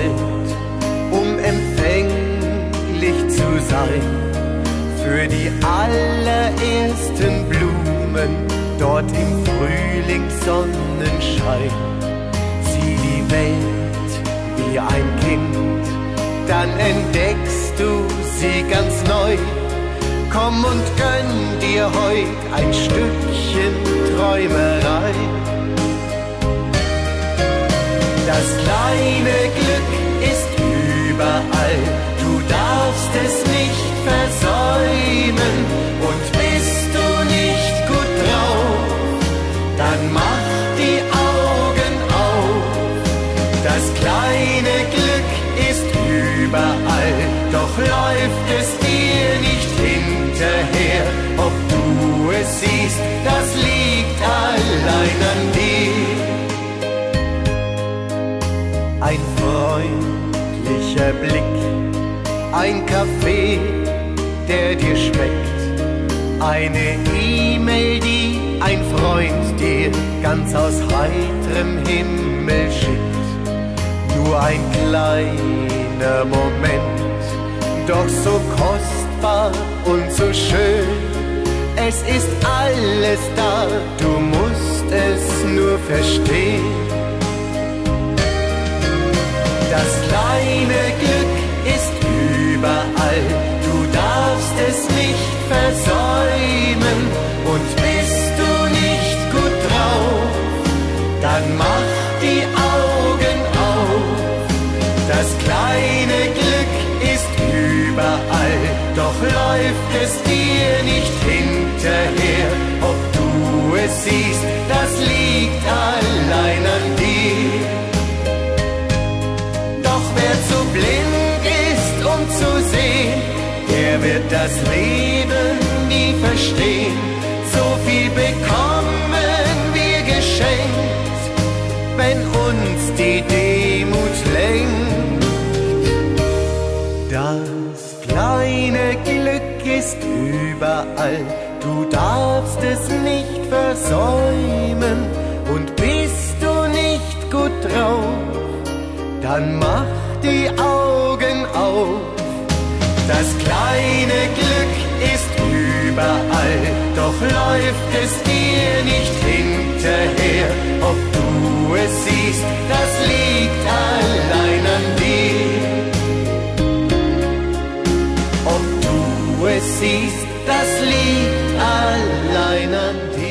alt, um empfänglich zu sein für die allerersten Blumen dort im Frühlingssonnenschein. Sieh die Welt wie ein Kind, dann entdeckst du sie ganz neu. Komm und gönn dir heut ein Stückchen Träumerei. Das kleine Das kleine Glück ist überall, doch läuft es dir nicht hinterher. Ob du es siehst, das liegt allein an dir. Ein freundlicher Blick, ein Kaffee, der dir schmeckt, eine E-Mail, die ein Freund dir ganz aus heiterem Himmel schickt. Ein kleiner Moment, doch so kostbar und so schön. Es ist alles da, du musst es nur verstehen. Das kleine Das kleine Glück ist überall, doch läuft es dir nicht hinterher. Ob du es siehst, das liegt allein an dir. Doch wer zu blind ist, um zu sehen, der wird das Leben nie verstehen. Glück ist überall, du darfst es nicht versäumen. Und bist du nicht gut drauf, dann mach die Augen auf. Das kleine Glück ist überall, doch läuft es dir nicht hinterher. Ob du es siehst, das liegt Es ist das Lied allein an dir.